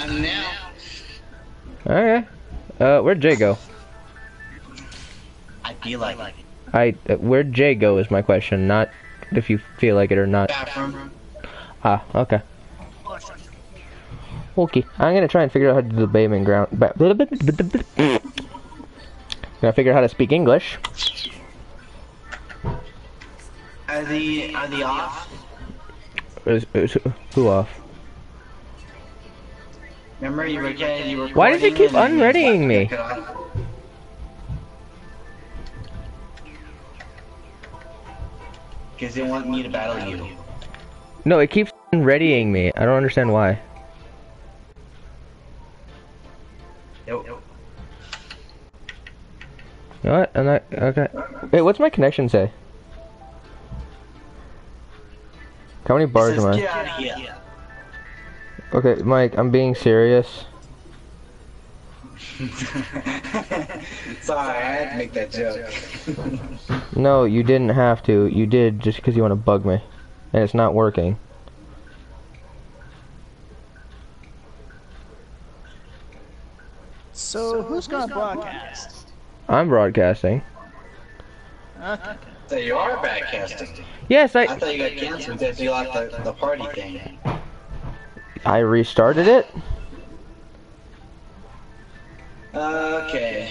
I'm now. Okay. Uh, where'd Jay go? I feel like it. I uh, where'd Jay go is my question, not if you feel like it or not. Bathroom. Ah, okay. Okay, I'm gonna try and figure out how to do the Bayman ground. Ba- Gonna figure out how to speak English. Are the are the off? Is, is, who off? Remember you were getting you were. Why does it keep unreadying me? Because they want me to battle you. No, it keeps readying me. I don't understand why. Nope. You know what? I'm not, okay. Wait, what's my connection say? How many bars am I? Okay, Mike, I'm being serious. Sorry, I had to make that joke. No, you didn't have to. You did just because you want to bug me. And it's not working. So who's gonna broadcast? I'm broadcasting. Okay. so you are backcasting. Yes, I I thought you got canceled because you lost the, the party thing. I restarted it. Okay.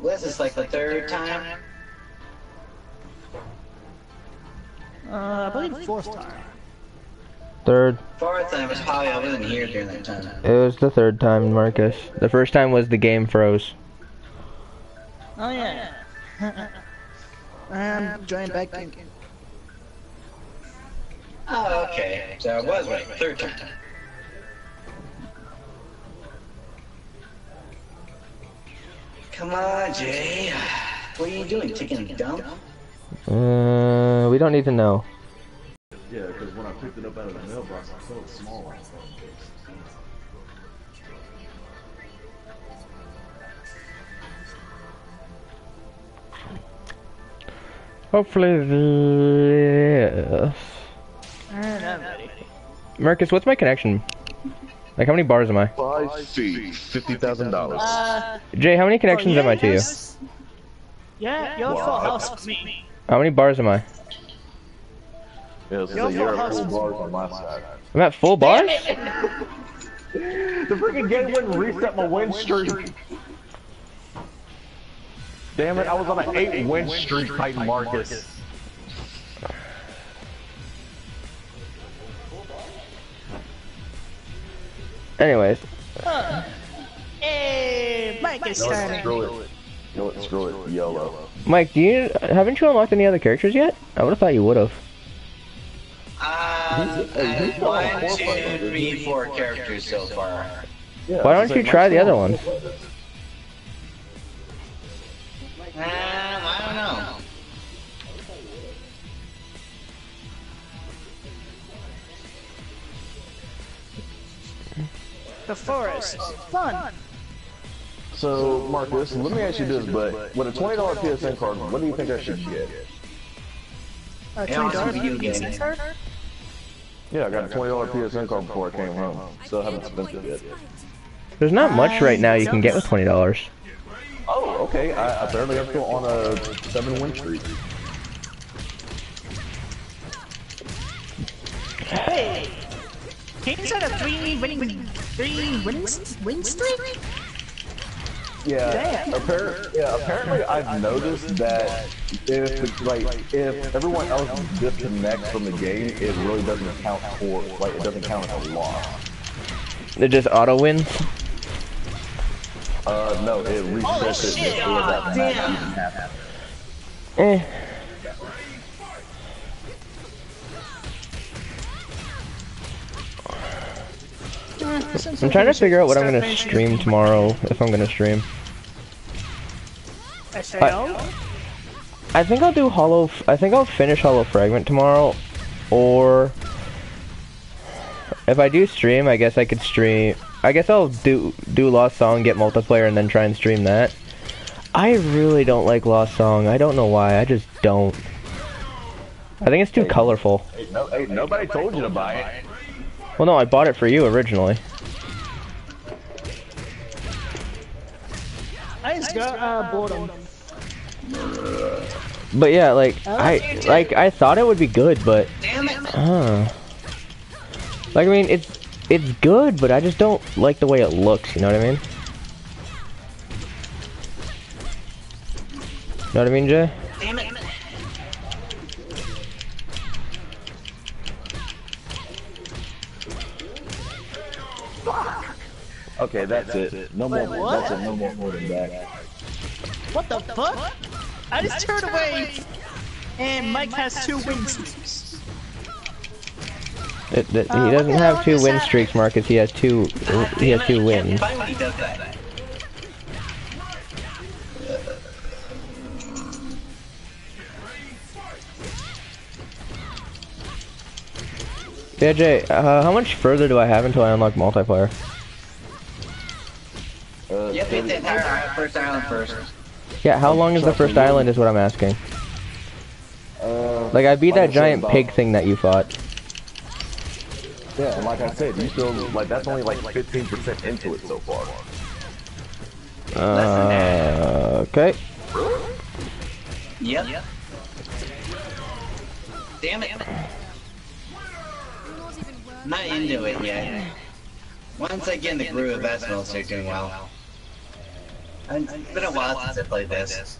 Was this like the third time? Uh, I believe fourth time. Third. Fourth time was probably I wasn't here during that time. It was the third time, Marcus. The first time was the game froze. Oh yeah. I'm joining back in. Oh, okay. So it was right, third time. Come on, Jay. What are you doing? Taking a dump? Uh, we don't need to know. Yeah, because when I picked it up out of the mailbox, I felt small. Hopefully this. And Marcus, what's my connection? Like, how many bars am I? Five feet, fifty thousand dollars. Uh, Jay, how many connections oh, am I to you? Yeah, you're full house with me. How many bars am I? Yeah, so You're you're full at full house. bars on my side. I'm at full bars? The freaking game wouldn't reset my win streak. Damn it, I was on an eight win streak fighting Marcus. Anyways, Hey, Mike is You know starting. screw it. You know what, screw it, YOLO. Mike, do you haven't you unlocked any other characters yet? I would have thought you would have. Uh, He's- hey, he's uh, got one, a four two, fighter, three, four characters so far. Yeah, Why don't you try the other on- ones? Um, I don't know. The forest. Fun. So, Marcus, let me ask you this, but with a $20 PSN card, what do you think I should get? Uh, Yeah, twenty dollars PSN card? Yeah, I got a $20 PSN card before I came home. Still haven't spent it yet. There's not much right now you can get with twenty dollars. Oh, okay. I, apparently I'm still on a seven win streak. Hey, Kings had a three winning, three winning, win streak. Yeah, Damn. appar- yeah. Apparently, I've noticed that if like if everyone else disconnects from the game, it really doesn't count for like it doesn't count as a loss. It just auto wins. Uh, no, it resets it shit. before that match damn. even happens. Eh. I'm trying to figure out what I'm gonna stream tomorrow if I'm gonna stream. SAO? I think I'll do Hollow. I think I'll finish Hollow Fragment tomorrow, or if I do stream, I guess I could stream. I guess I'll do do Lost Song, get multiplayer, and then try and stream that. I really don't like Lost Song. I don't know why. I just don't. I think it's too colorful. Hey, no, hey, nobody told you to buy it. Well, no, I bought it for you originally. Thanks, girl. Uh, boredom. But yeah, like I like I thought it would be good, but Damn it. uh, like I mean it's it's good, but I just don't like the way it looks. You know what I mean? Know what I mean, Jay? Damn it. Okay, that's it. No more. Wait, what? That's it. No more more than that. What the fuck? I just turned away, and Mike has two wings. It, it, Uh, he what doesn't have two just win streaks, Marcus. He has two. He has two wins. Fine when he does that. Yeah, Jay. Uh, how much further do I have until I unlock multiplayer? Uh, You have to hit the entire island- first island first. Yeah, how long is the first island? Is what I'm asking. uh, Like I beat Like that said, giant about- pig thing that you fought. yeah, and like I said, you still like that's only like 15% into it so far. Uh, okay. Yep. Damn it. Not into it yet. Once I get in the groove, that's when I'll start doing well. It's been a while since I played this.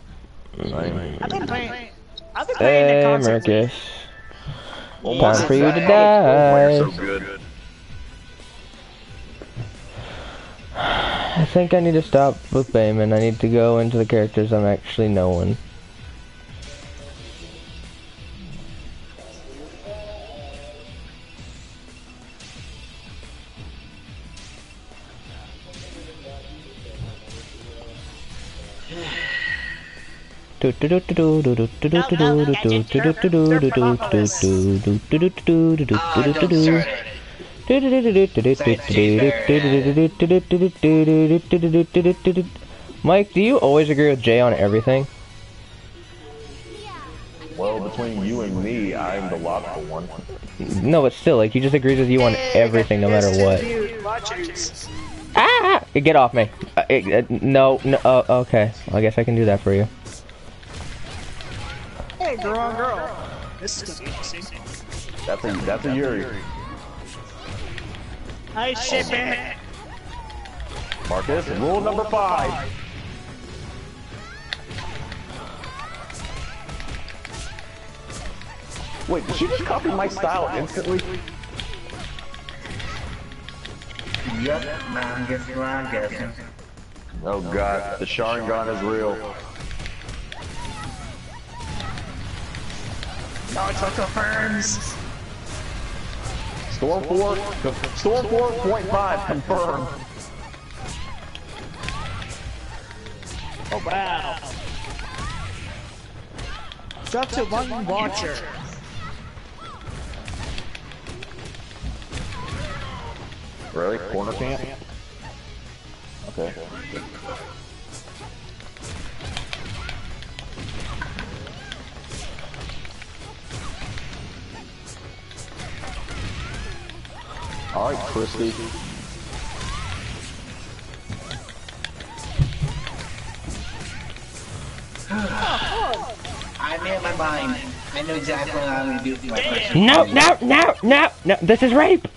I've been playing. I've been playing Hey, the concept. Marcus. Time for you to die. So good. I think I need to stop with Bayman. I need to go into the characters I'm actually knowing. Mike, do you always agree with Jay on everything? Well, between you and me, I'm the logical one. No, but still, like he just agrees with you on everything, no matter what. Ah! Get off me! Uh, uh, no, no. Uh, okay, I guess I can do that for you. Hey, girl on girl. This is gonna be interesting. That's a that's a Yuri. I ship it. Marcus, rule number five. Wait, did she just copy my style instantly? Yep, I'm guessing what I'm guessing. Oh god, the Sharingan is real. Naruto confirms. Storm 4, Storm 4.5 confirmed. Oh wow. Drop to one watcher. Really? Corner camp? Okay. Alright, Christie. I made up my mind. I know exactly what I'm gonna do for my first. No, no, no, no, no! This is rape.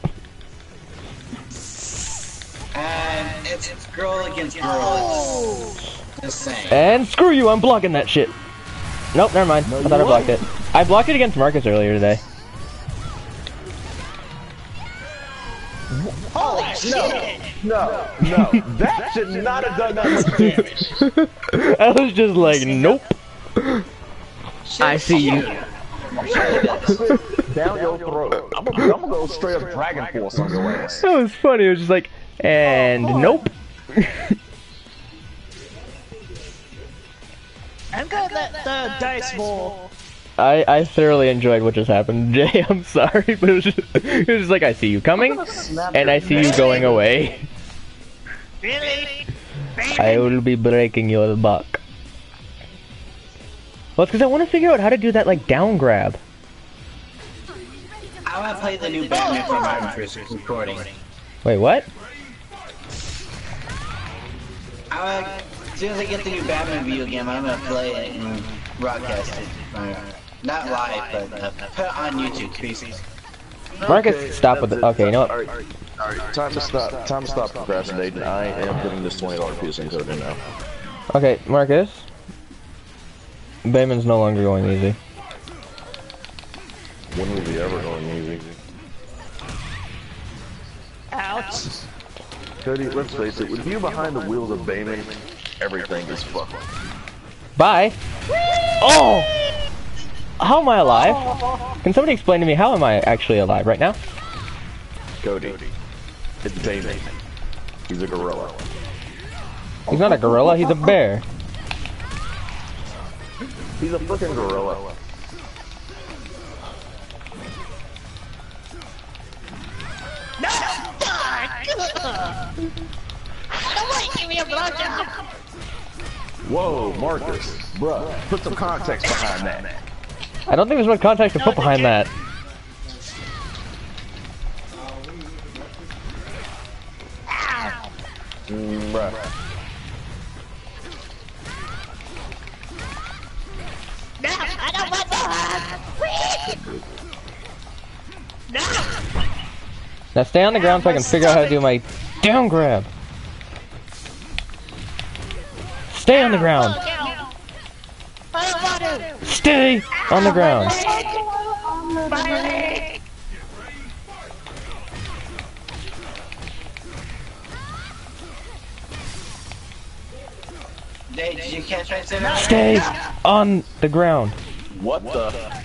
And it's girl against girl. It's the same. And screw you! I'm blocking that shit. Nope, never mind. I thought I blocked it. I blocked it against Marcus earlier today. No, no, that should not have done that much damage. I was just like, nope. I see you. Down your throat. I'm gonna, I'm gonna go straight up Dragon Force on your ass. That was funny. It was just like, and nope. I'm gonna let the dice roll. I, I thoroughly enjoyed what just happened, Jay. I'm sorry, but it was just, it was just like I see you coming, and I see you going away. Really? I will be breaking your back. Well, it's because I want to figure out how to do that like down grab. I wanna play the new Batman from Iron Fist recording. Wait, what? I wanna As soon as I get the new Batman video game, I'm gonna play it and broadcast it. Uh, Not live, but uh, put it on YouTube, please. Marcus, Okay, stop with the. Okay, you know what? Alright, alright, time to stop. Time to stop procrastinating. I am putting this twenty dollar PSN code in now. Okay, Marcus. Bayman's no longer going easy. When was he ever going easy? Ouch. Cody, let's face it. With you behind the wheels of Bayman, everything is fucked. Bye. Oh! How am I alive? Can somebody explain to me how am I actually alive right now? Cody, it's Bayman. He's a gorilla. He's not a gorilla, he's a bear. He's a fucking gorilla. Give me a blowjob. Whoa, Marcus, bruh, put some context behind that. I don't think there's much context to put behind that. Now stay on the ground so I can figure out how to do my down grab. Stay on the ground. I don't want to. Stay on the ground. My leg. Hey, did you catch my cinema? Stay on the ground. What the?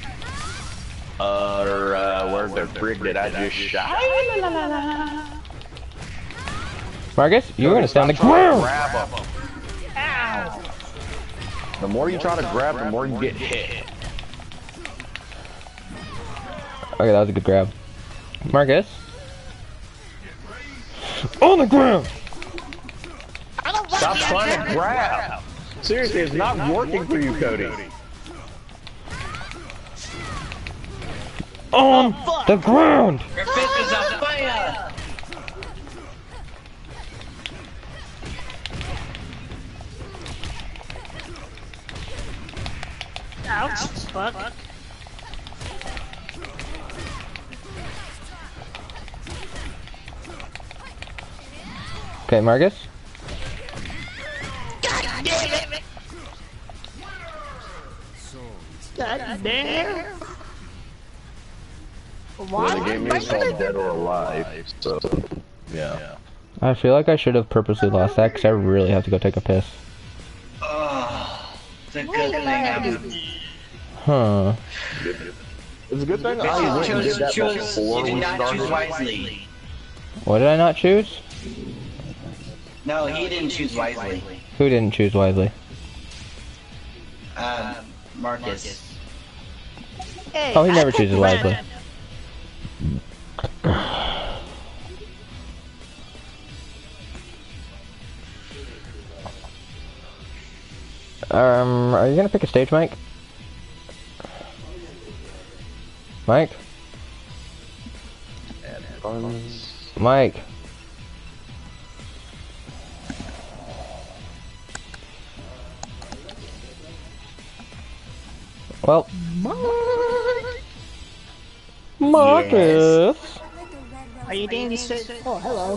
Uh, uh, where the frig did I just shot? Marcus, you're gonna stay on the Stop trying to ground. The more you try to grab, the more you get hit. Okay, that was a good grab. Marcus. On the ground. Stop trying to grab. Seriously, it's not working for you, Cody. On the ground. Your fist is on fire! Ouch. Fuck. Okay, Marcus. God damn it. God damn. Well, the game is called Dead or Alive, so yeah. I feel like I should have purposely lost that because I really have to go take a piss. Oh, it's a good thing I'm... Huh. It's a good thing I went and did that chose, before you did we not choose wisely. What did I not choose? No, he didn't choose wisely. Who didn't choose wisely? Um, Marcus. Hey, Oh, he never picked chooses wisely. Um, are you gonna pick a stage, Mike? Mike? Mike? Well, Marcus. Are you doing this? Oh, hello.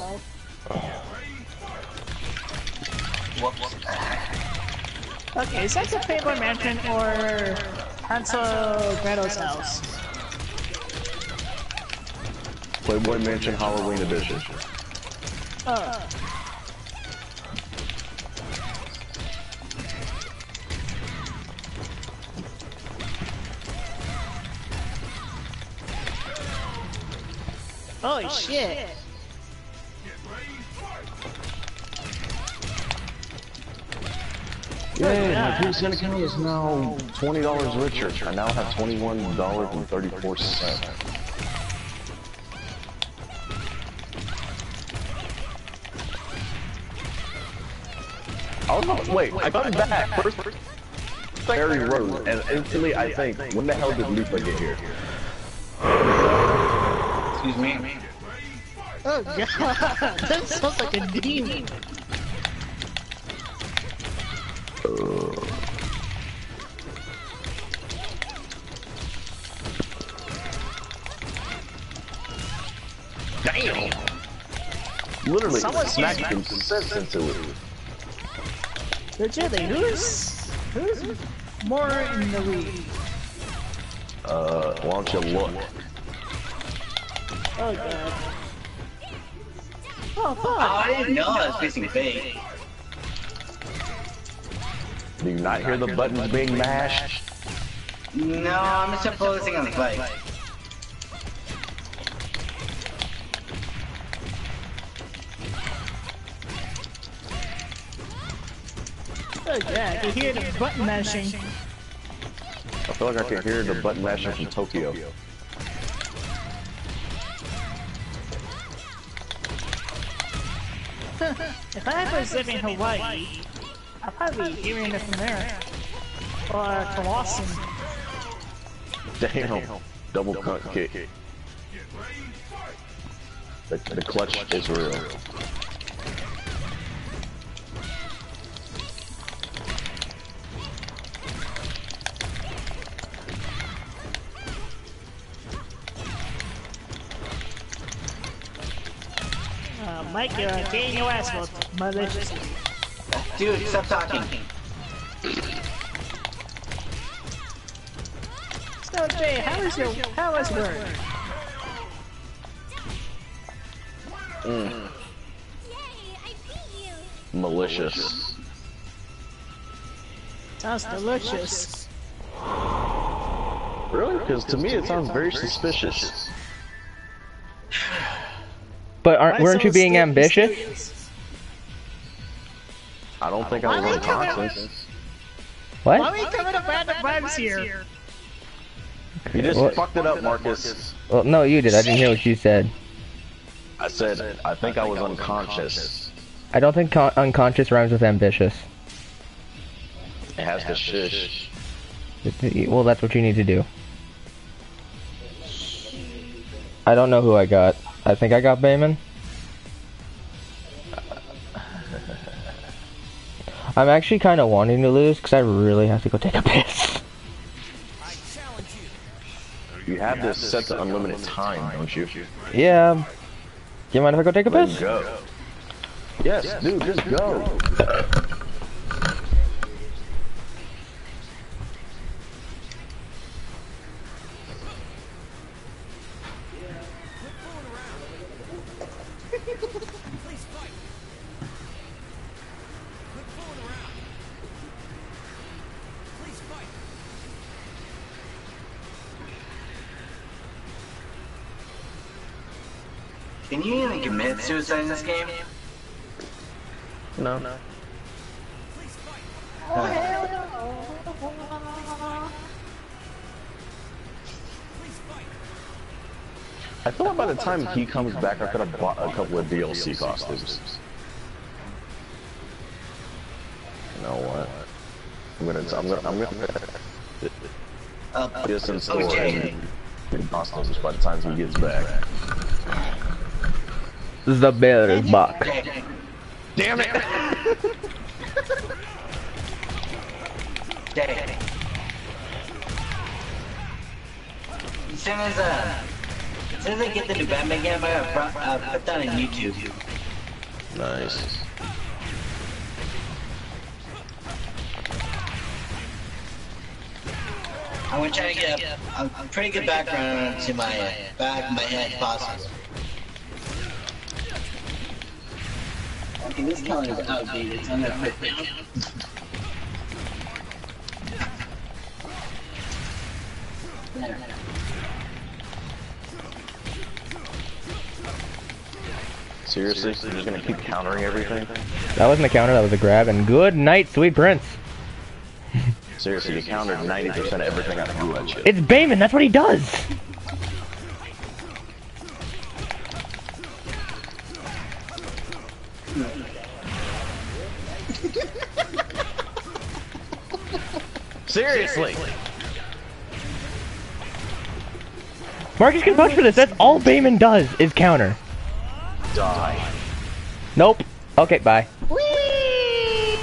Whoops. Okay, is that the Playboy Mansion or Hansel Gretel's house? Playboy Mansion Halloween Edition. Oh. Holy shit. Yay, my PSN account is now twenty dollars richer. I now have twenty-one dollars and thirty-four cents. I was about, wait, I got it back. First, first Ferry Road, and instantly I think, when the hell did Lupa get here? Excuse me. Oh god, that sounds like a demon. Damn! Literally Someone smacked him consistently. it. Legitly, who's who's more in the lead? Uh, why don't you look? Oh god. Oh Oh, fuck! I didn't know I was facing bait. Do you not hear the buttons being mashed? No, I'm just focusing on the fight. Oh god, I can hear the button mashing. I feel like I can hear the button mashing from Tokyo. If I was living in Hawaii, I'd probably be hearing it from there. Or from Austin. Damn. Double cut kick. The, the clutch is real. Mike, you're getting your ass whooped. Maliciously. Dude, stop talking. So Jay, how is your how is work? Mm, malicious. Sounds delicious. Really? Because to me it sounds very suspicious. But aren't, Why weren't you being mysterious? ambitious? I don't think I was Why are you coming up unconscious. Why What? are we coming up random vibes here? You just What? fucked it up, Marcus. Well, no, you did. I didn't hear what you said. I said, I think I was unconscious. I don't think con- unconscious rhymes with ambitious. It has to shush. Well, that's what you need to do. I don't know who I got. I think I got Bayman. I'm actually kind of wanting to lose because I really have to go take a piss. You have this set to unlimited time, don't you? Yeah. You mind if I go take a piss? go. Yes, dude, just go. Commit suicide in this game? No, no. I feel like by the time he comes back, I could have bought a couple of DLC costumes. You know what? I'm gonna, I'm gonna, I'm gonna Uh, just install okay. in costumes by the time he gets back. The bear is back. Okay. Damn it! Okay. As soon as uh, as soon as I get the new Batman game, I'm gonna uh, put that on YouTube. Nice. I'm gonna try to get a, a, a pretty good background to my uh, back my head, if possible. Okay, this color is outdated, so I'm gonna put it down. There. Seriously? You're just gonna keep countering everything? That wasn't a counter, that was a grab. And good night, sweet prince. Seriously, you countered 90% of everything I threw at you. It's Bayman, that's what he does. Seriously! Marcus can vouch for this. That's all Bayman does is counter. Die. Nope. Okay, bye. Whee!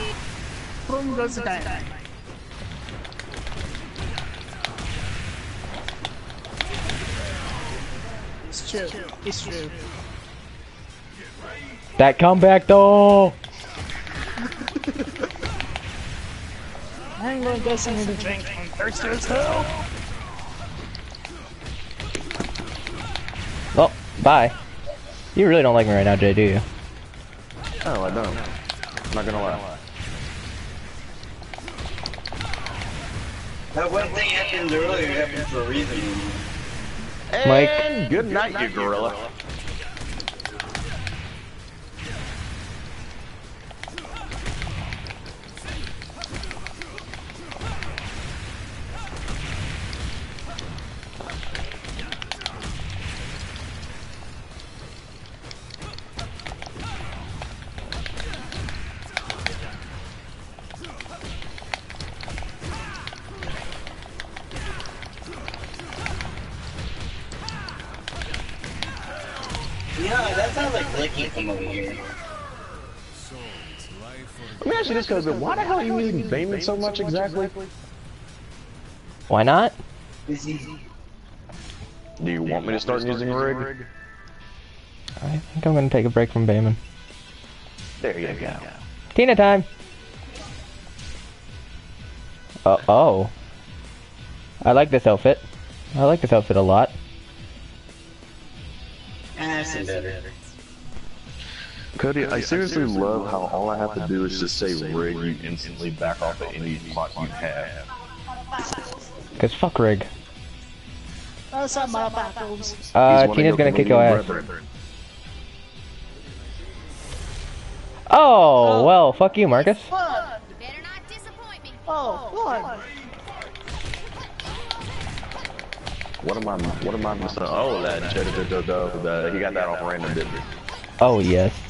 Boom goes the dynamite. It's true. It's true. That comeback though. I'm gonna get to drink. I'm thirsty as hell. Well, bye. You really don't like me right now, Jay, do you? Oh, I don't. I'm not gonna lie. That one thing happened earlier happened for a reason. Mike. And good night, you gorilla. Let me ask you. Why the hell are you using Bayman so much exactly? Why not? It's easy. Do you want me to start using Rig? I think I'm gonna take a break from Bayman. There you go. Tina time. Uh oh. I like this outfit. I like this outfit a lot. Cody, I seriously love how all I have to do is just say Rig, you instantly back off at any plot you have. Cause fuck Rig. What's up, motherfuckers? Uh, He's one of Tina's gonna kick your ass. Oh, well, fuck you, Marcus. Fun! Better not disappoint me. Oh, fun! What am I? What am I missing? Oh, that cheddar, da, da, da, da, he got that off random, didn't he? Oh, yes.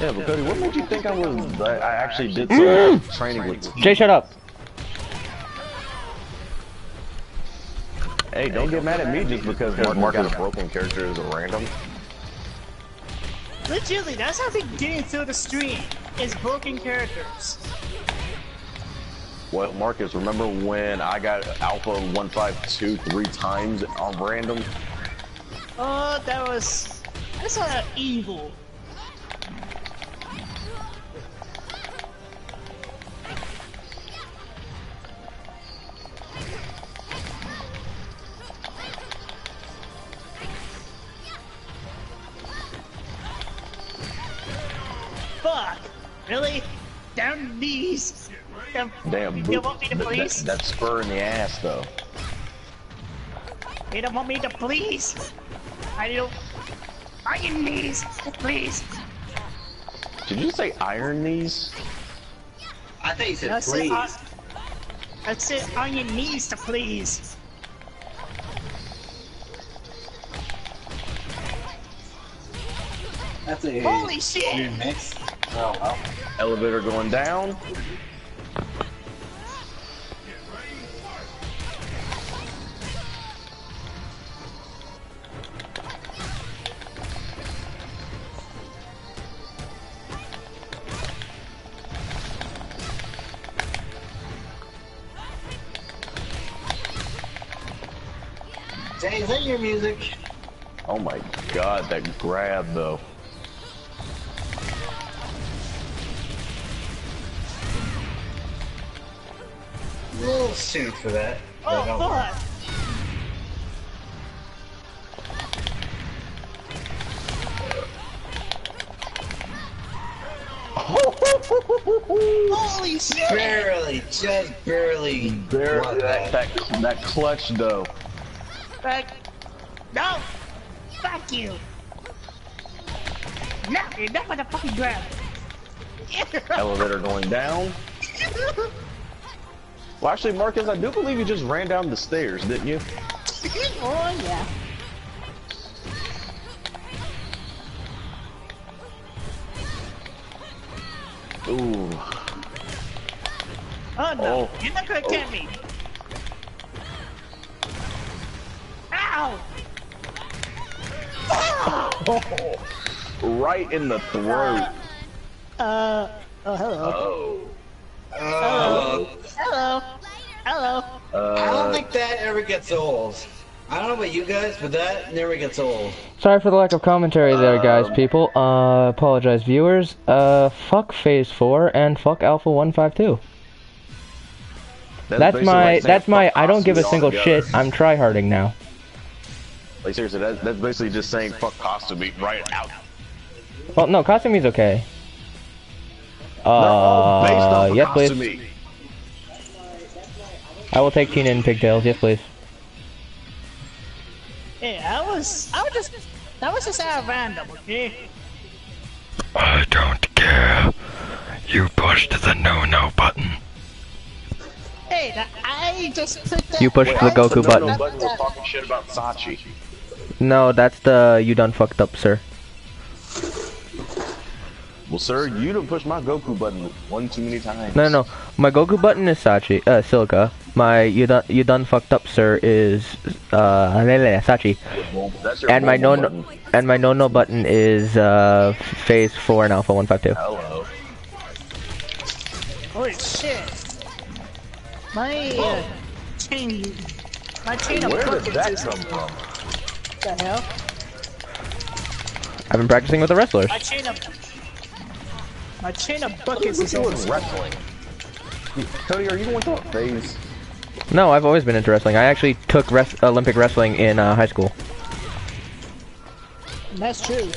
Yeah, but Cody, what made you think I was? I, I actually did some mm. training with. Jay, shut up. Hey, don't get mad at me just because Mark got a broken character is a random. Literally, that's how they get into the stream. Is broken characters. What, Marcus? Remember when I got Alpha 152 three times on random? Oh, that was that's not evil. Really? Down knees? Down- Damn, You boot. want me to That- please? that- That spur in the ass, though. You don't want me to please? I don't. On your knees, please. Did you say iron knees? I think you said I said, please. on, I said on your knees to please. That's a Holy weird shit! Oh. Elevator going down. Jay, is that your music? Oh my god, that grab though. Little soon for that. Oh don't um, fuck! Holy shit! Barely, just barely. There, blocked that, that. that, that clutch though. Fuck! No! Fuck you! No, you're not gonna fucking grab. Elevator going down. Well, actually, Marcus, I do believe you just ran down the stairs, didn't you? oh yeah. Ooh. Oh no, Oh. you're not gonna get me. Ow! Right in the throat. Uh, oh hello. Oh. Oh, Hello. Hello. I don't Uh, think that ever gets old. I don't know about you guys, but that never gets old. Sorry for the lack of commentary there, guys, people. Uh, apologize, viewers. Uh, fuck Phase 4 and fuck Alpha 152. That's basically my, like that's my, I don't give a single altogether. shit. I'm tryharding now. Like seriously, that, that's basically just saying fuck Kasumi right out. Well, no, Kasumi's okay. They're all based Uh, off of yes, please. Kasumi. I will take Tina and Pigtails, yes, please. Hey, I was, I was just, that was just out of random, okay? I don't care. You pushed the no-no button. Hey, that, I just put that. You pushed the Goku no, button. No, button was talking shit about Sachi. No, that's the you done fucked up, sir. Well, sir, you done pushed my Goku button one too many times. No, no, my Goku button is Sachi, uh, Silica. My you done you done fucked up, sir, is uh Sachi. Well, that's your And my no mobile no button. and my no no button is uh Phase Four and Alpha One Five Two. Hello. Holy shit. My, uh, chain, my chain of Where did buckets that is- come from? What the hell? I've been practicing with the wrestlers. My chain of, my chain of buckets What's is doing almost wrestling? Cody, are you going to a phase? No, I've always been into wrestling. I actually took res- Olympic wrestling in uh, high school. That's true.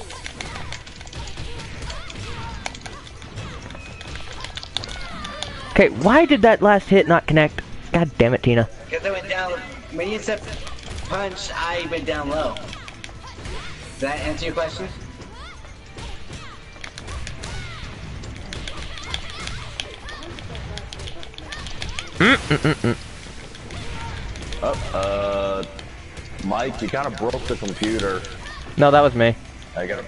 Okay, why did that last hit not connect? God damn it, Tina. Because I went down, when you said punch, I went down low. Does that answer your question? Oh, uh, Mike, you kind of broke the computer. No, that was me. I got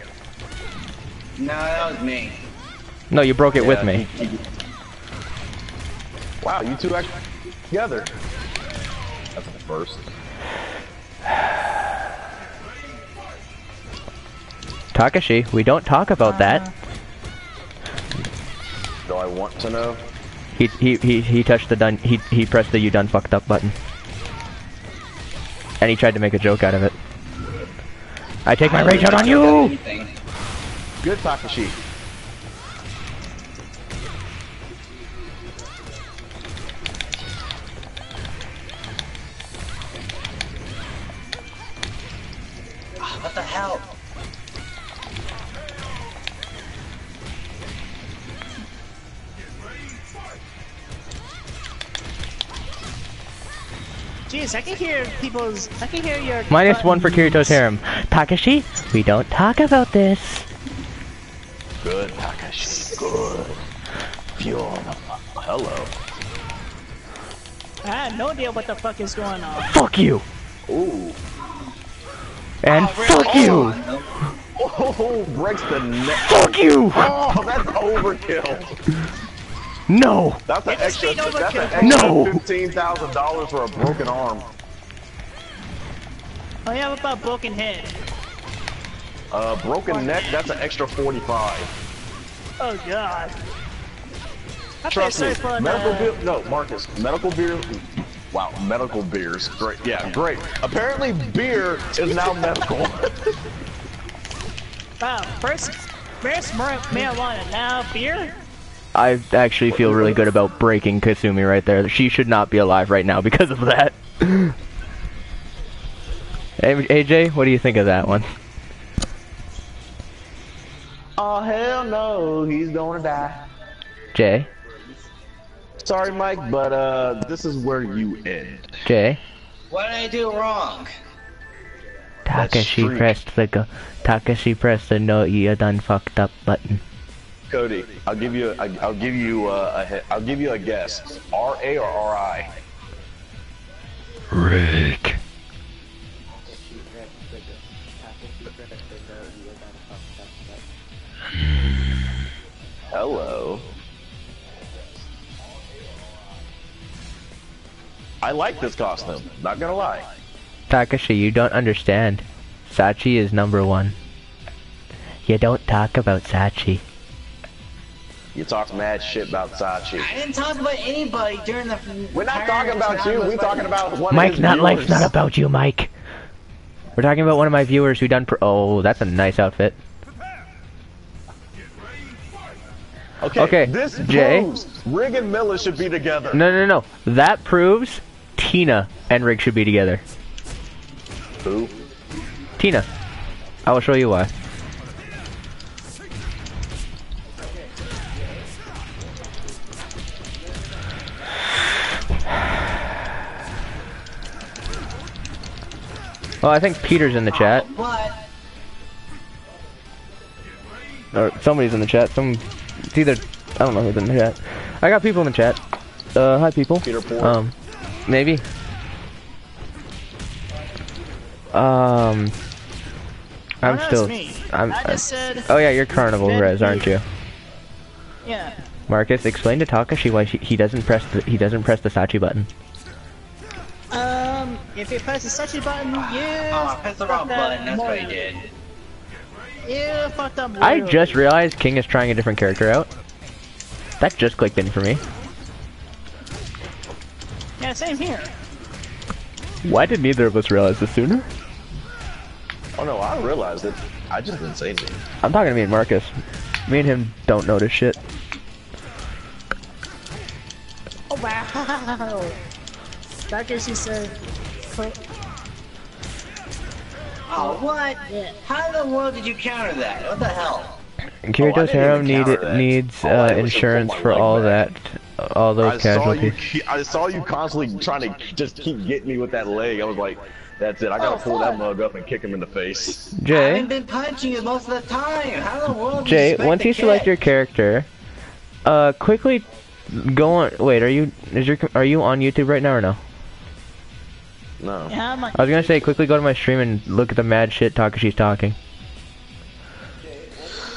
No, that was me. No, you broke it with me. Wow, you two actually together. That's the first. Takashi, we don't talk about that. Do I want to know? He he he he touched the done. He he pressed the you done fucked up button, and he tried to make a joke out of it. I take my rage out on you. Good Takashi. Jeez, I can hear people's, I can hear your. Minus one for buttons. Kirito's harem. Takashi, we don't talk about this. Good Takashi. Good. Fiona. Hello. I have no idea what the fuck is going on. Fuck you. Ooh. And oh, fuck you. Oh, breaks the neck. Fuck you. Oh, that's overkill. No. That's an extra. been That's an extra No. fifteen thousand dollars for a broken arm. Oh yeah, what about broken head? Uh, broken neck. That's an extra forty-five. Oh god. I feel Trust me. for Medical beer. No, Marcus. Medical beer. Wow, medical beers. Great. Yeah, great. Apparently, beer is now medical. Wow, first, first marijuana, now beer. I actually feel really good about breaking Kasumi right there. She should not be alive right now because of that. AJ, what do you think of that one? oh hell no, he's gonna die. Jay? Sorry, Mike, but uh, this is where you end. Jay? What did I do wrong? Takashi pressed the go Takashi pressed the no you done fucked up button. Cody, I'll give you. A, I'll give you uh, a. he- I'll give you a guess. R A or R I? Rick. Hello. I like this costume. Not gonna lie. Takashi, you don't understand. Sachi is number one. You don't talk about Sachi. You talk mad shit about Sachi. I didn't talk about anybody during the. We're not talking about you. We're talking about one Mike, of not viewers. life's not about you, Mike. We're talking about one of my viewers who done. Pro oh, that's a nice outfit. Okay, Okay, this Jay. proves Rig and Miller should be together. No, no, no. That proves Tina and Rig should be together. Who? Tina. I will show you why. Well, I think Peter's in the chat. What? Or somebody's in the chat. Some, it's either, I don't know who's in the chat. I got people in the chat. Uh, hi people. Peter Pork. Um, maybe. Um, I'm Oh, that's still. me. I'm. I just said. oh yeah, you're Carnival Dead Res, aren't you? Yeah. Marcus, explain to Takashi why she, he doesn't press the he doesn't press the Sachi button. If you ah, press the Sachi button, yeah. Oh, I pressed the wrong button. That's what I did. Yeah, fucked up. I just realized King is trying a different character out. That just clicked in for me. Yeah, same here. Why did neither of us realize this sooner? Oh no, I realized it. I just didn't say anything. I'm talking to me and Marcus. Me and him don't notice shit. Oh wow. That gives you said. Oh, what? Yeah. How in the world did you counter that? What the hell? Kirito's Oh, didn't harem need, needs All uh, did was just pull insurance for all back. that, all those I saw you. casualties. I saw you constantly trying to just keep getting me with that leg. I was like, "That's it. I gotta Oh, pull that mug up and kick him in the face." I Jay, haven't been punching you most of the time. How in the world? Jay, you once to you select kick? your character, uh, quickly go on. Wait, are you is your are you on YouTube right now or no? No. Yeah, I'm like, I was gonna say quickly go to my stream and look at the mad shit Takashi's talking.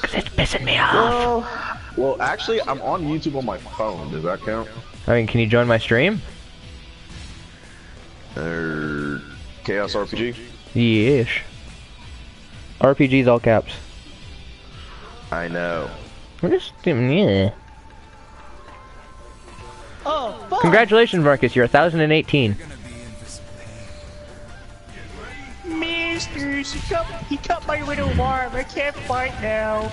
Cause it's pissing me off. Well, well, actually, I'm on YouTube on my phone. Does that count? I mean, can you join my stream? Or Chaos RPG? Yes. RPG's all caps. I know. I'm just yeah. oh, fuck. Congratulations, Marcus. You're 1018. Mister, he cut, he cut my little arm. I can't fight now.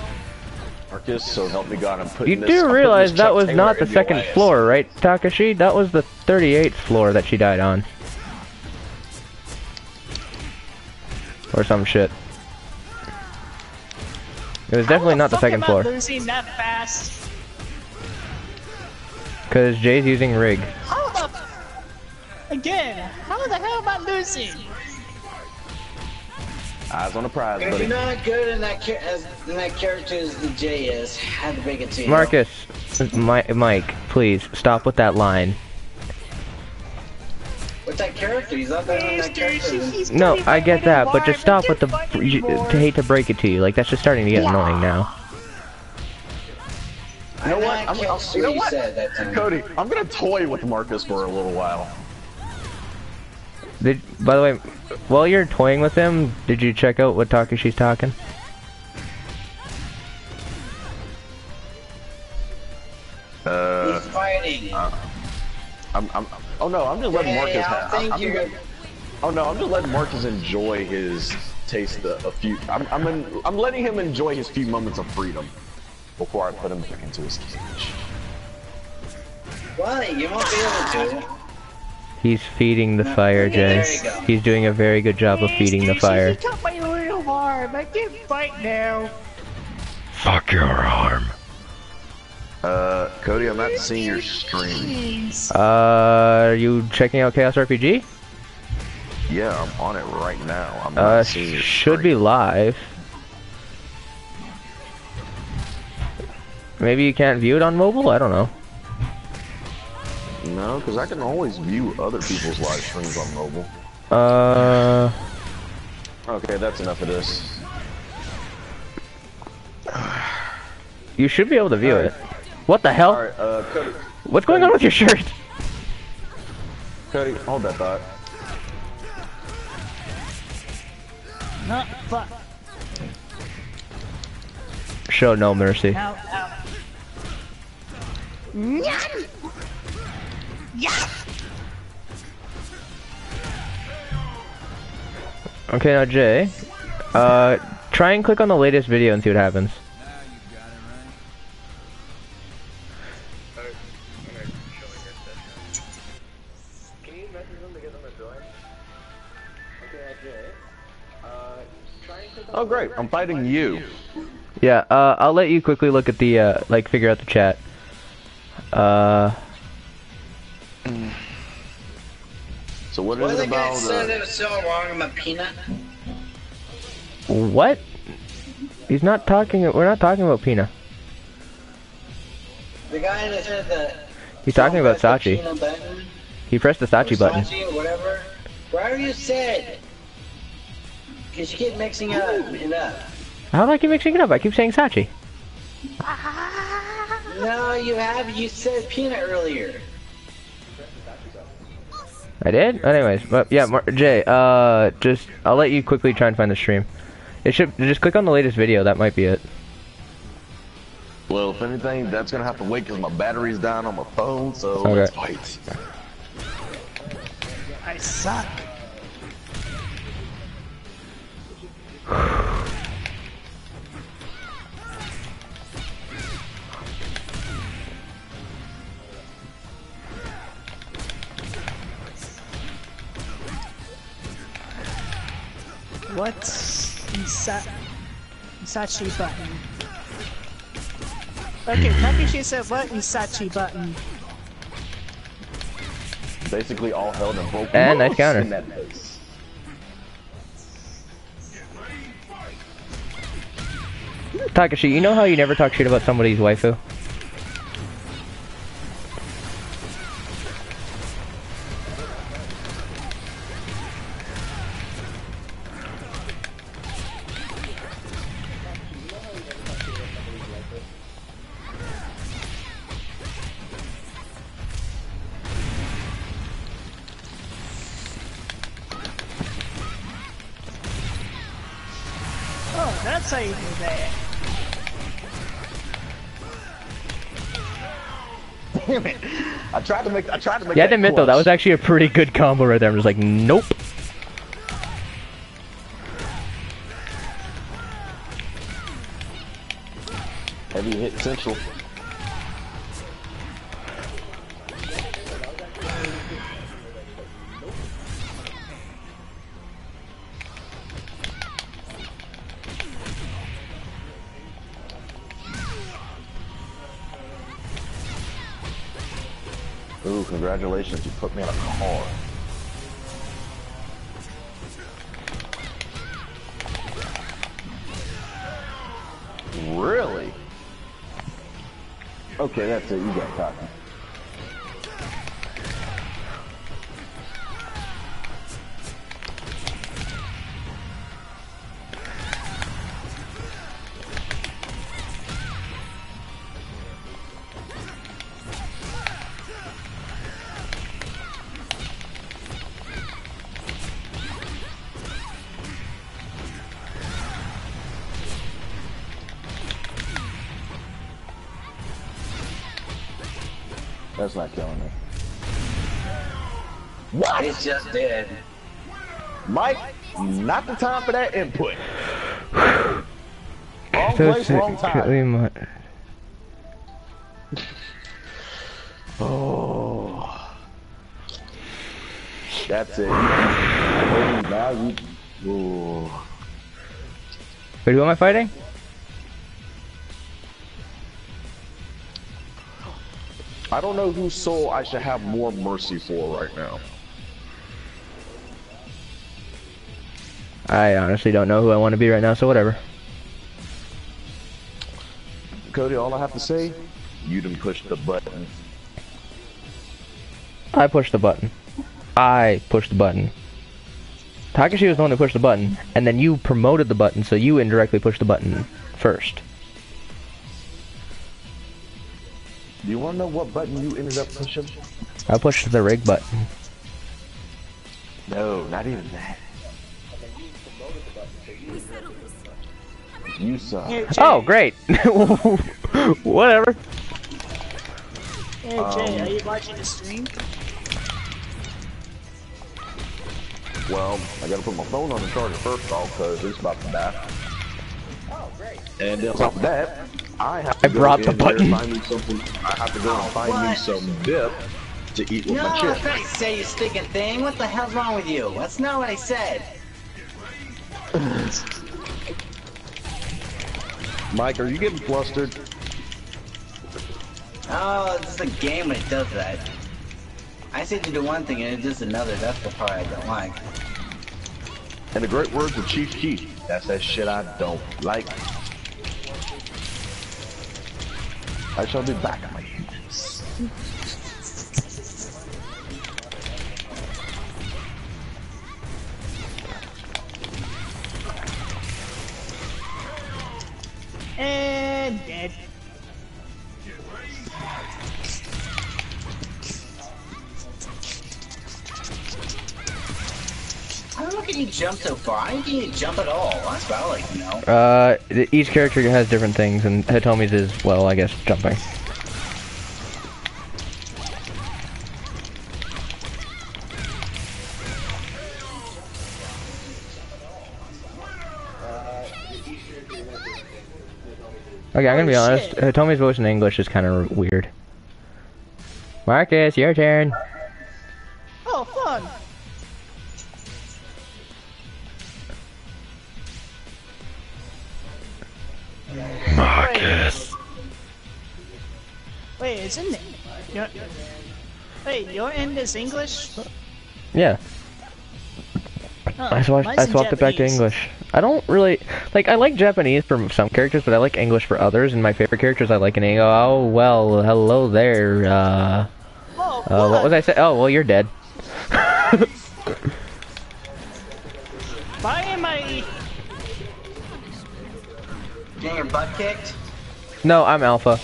Marcus, so help me God, I'm putting You this. I'm do realize this that was not the second ass. floor, right, Takashi? That was the 38th floor that she died on. Or some shit. It was definitely not the second floor. losing that fast? Because Jay's using rig. How the... Again, how the hell am I losing? Eyes on the prize, If buddy. you're not good in that as in that character as the J is, I had to break it to you. Marcus, Mi- Mike, please stop with that line. What's that character? He's not that in that character. he's No, I get that, but just stop with the. You, to hate to break it to you, like that's just starting to get annoying now. I know know what? I I'm- I'm- see you know what said that. Cody, I'm gonna toy with Marcus for a little while. Did, by the way, while you're toying with him, did you check out what Takashi's talking? Uh, He's fighting. I'm, I'm, oh no, I'm just letting Hey, Marcus. I have, think I'm, you're. oh no, I'm just letting Marcus enjoy his taste of a few. I'm, I'm, in, I'm letting him enjoy his few moments of freedom before I put him back into his cage. Why? You won't be able to. He's feeding the fire, Jay. There you go. He's doing a very good job of feeding the fire. He cut my little arm. I can't fight now. Fuck your arm. Uh, Cody, I'm not seeing your stream. Uh, are you checking out Chaos RPG? Yeah, I'm on it right now. I'm not Uh, seeing your should be live. Maybe you can't view it on mobile? I don't know. No, because I can always view other people's live streams on mobile. Uh, Okay, that's enough of this. you should be able to view it. What the hell? Alright, uh, Cody, What's going on with your shirt? Cody, hold that thought. No, fuck. Show no mercy. Ow, ow. Okay, now Jay, uh, try and click on the latest video and see what happens. Oh great, I'm fighting you. Yeah, uh, I'll let you quickly look at the, uh, like, figure out the chat. Uh, So what What is the it guy about? said Uh, it was so wrong, I'm a peanut? what? He's not talking, we're not talking about Pina. The guy that said that... He's talking about press Sachi. He pressed the or Sachi button. Sachi, or whatever. Why are you said? Because you keep mixing it up, it up. How do I keep mixing it up? I keep saying Sachi. No, you have. You said peanut earlier. I did? Anyways, but yeah, Mar Jay, uh, just, I'll let you quickly try and find the stream. It should, just click on the latest video, that might be it. well, if anything, that's gonna have to wait because my battery's down on my phone. So Okay. let's fight. I suck. What's Isa Isachi button? Okay, Takeshi said what Isachi button? Basically, all held and broke And nice counter. in that place. Takashi, you know how you never talk shit about somebody's waifu? That's how you do that. Damn it! I tried to make. I tried to make. You had to that admit though, that was actually a pretty good combo right there. I'm just like, nope. heavy hit central. Congratulations, you put me in a car. Really? Okay, that's it. You got cotton. That's not killing me. What? It's just dead. Mike, not the time for that input. Wrong So place, wrong time. secretly mu- Oh. That's it. Hey, now you. Ooh. Wait, who am I fighting? I don't know whose soul I should have more mercy for right now. I honestly don't know who I want to be right now, so whatever. Cody, all I have to say, you didn't push the button. I pushed the button. I pushed the button. Takashi was the one who pushed the button, and then you promoted the button, so you indirectly pushed the button first. Do you want to know what button you ended up pushing? I pushed the rig button. No, not even that. You suck. Oh, great. Whatever. Hey Jay, Um, are you watching the stream? Well, I gotta put my phone on the charger first off because it's about to die. And then on top of that, I have to I go brought the there button. and find me something. I have to go and find me what? some dip to eat with No, my that's chips. not what I say, you stinking thing. What the hell's wrong with you? That's not what I said. Mike, are you getting flustered? Oh, it's just a game when it does that. I say to do one thing and it does another. That's the part I don't like. And the great words of Chief Keef, that's that shit I don't like. I shall be back on my hands. And dead. I don't know if you jump so far. I don't think you jump at all. That's what I like to know. Uh, each character has different things, and Hitomi's is, well, I guess, jumping. Okay, I'm gonna be Oh, honest. shit. Hitomi's voice in English is kind of weird. Marcus, your turn. Oh, fun! Marcus. Wait, isn't it? Your, wait, your end is English? Yeah, Oh, I swapped, I swapped it back to English. I don't really like. I like Japanese for some characters, but I like English for others. And my favorite characters I like in English. Oh well, hello there. Uh, Oh, uh, what was I say? Oh well, you're dead. Getting your butt kicked? No, I'm Alpha.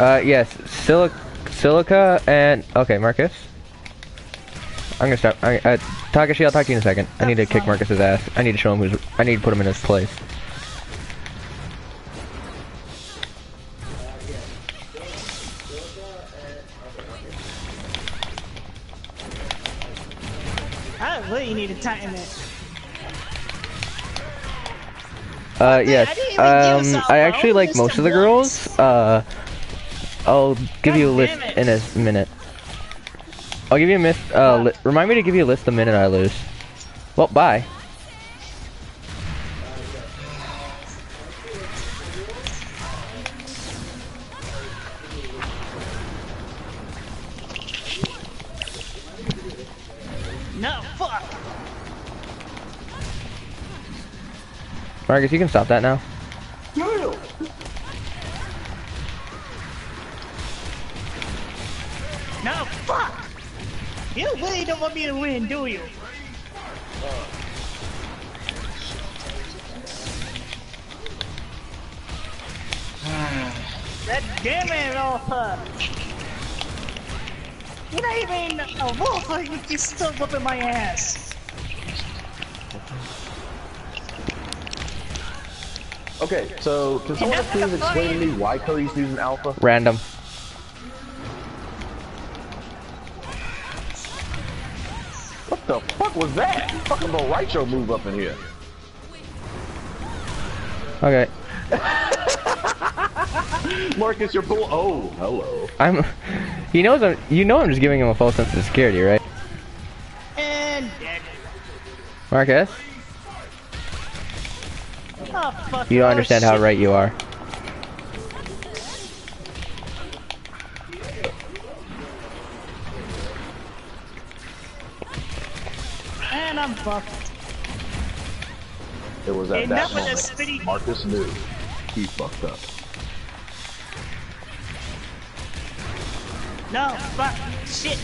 Uh, yes, Silic Silica and okay, Marcus. I'm gonna stop. I, uh, Takashi, I'll talk to you in a second. I need to kick Marcus's ass. I need to show him who's. I need to put him in his place. I really need to tighten it. Uh, yes. didn't even give Um, I actually like most of the girls. Uh, I'll give you a list in a minute. I'll give you a miss. Uh, li remind me to give you a list the minute I lose. Well, bye. Marcus, you can stop that now. No, fuck! You really don't want me to win, do you? that damn it, all Alpha! You're not even a wolf, you're still whooping my ass. Okay, so can someone that's please explain to me why Cody's using Alpha? Random. What the fuck was that? Fucking Boraicho move up in here. Okay. Marcus, you're bull. Oh, hello. I'm. He knows I'm. You know I'm just giving him a false sense of security, right? And dead. Marcus, you don't oh, understand how right you are. And I'm fucked. It was at Enough that of this moment Marcus knew he fucked up. No, fuck. Shit.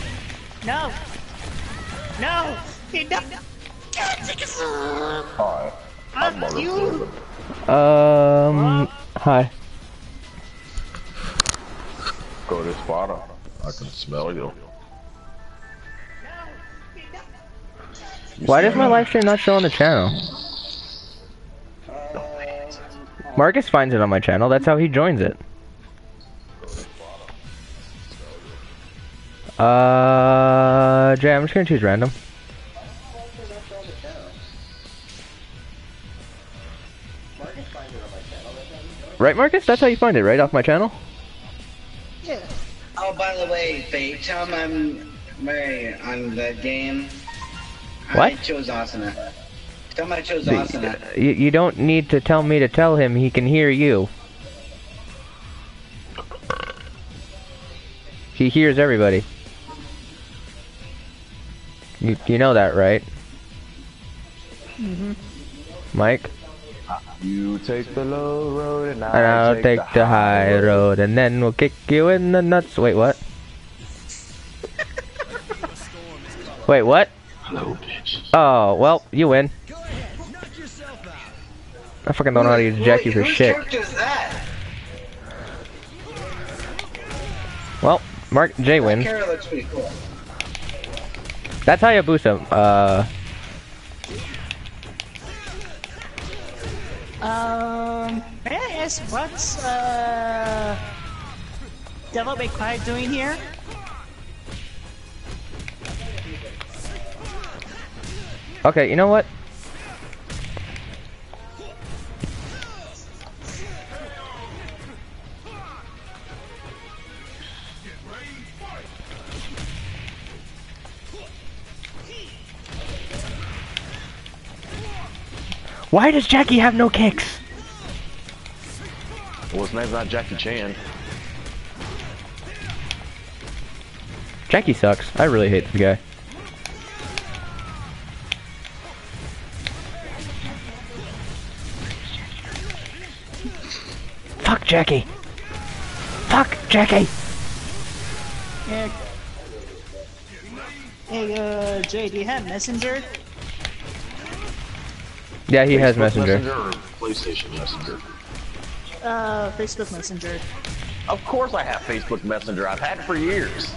No. No. Enough. Hi, I'm Fuck you. Um. Hi. Cody Spada. I can smell you. Why does my live stream not show on the channel? Marcus finds it on my channel. That's how he joins it. Uh, Jay, I'm just gonna choose random. Right, Marcus? That's how you find it, right? Off my channel? Yeah. Oh, by the way, Fate, tell him I'm Mary on the game. I chose Asuna. Tell him I chose Asuna. You, you don't need to tell me to tell him. He can hear you. He hears everybody. You, you know that, right? Mm-hmm. Mike? You take the low road and, And I'll take the high road, and then we'll kick you in the nuts. Wait, what? Wait, what? Hello, bitch. Oh, well, you win. I fucking don't know how to use Jacky for Whose shit. character is that? Well, Mark J That wins. character looks pretty cool. That's Hayabusa. Uh, Um, may I ask what's uh Devil May Cry doing here? okay, you know what? Why does Jacky have no kicks? Well, his name's not Jackie Chan. Jacky sucks. I really hate this guy. Fuck Jacky. Fuck Jacky. Yeah. Hey, uh, Jay, do you have Messenger? Yeah, he has Facebook messenger. or PlayStation Messenger? Uh, Facebook Messenger. Of course I have Facebook Messenger. I've had it for years.